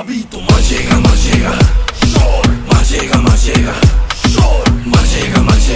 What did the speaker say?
Habito más llega, más llega. Sol, más llega, más llega. Sol, más llega, más